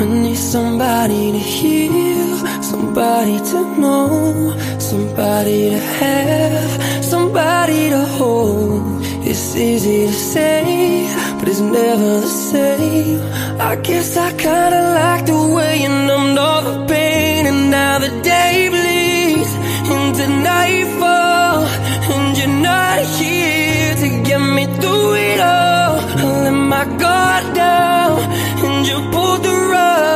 I need somebody to heal, somebody to know, somebody to have, somebody to hold. It's easy to say, but it's never the same. I guess I kinda like the way you numbed all the pain, and now the day bleeds into nightfall, and you're not here to get me through it all. I let my guard down the road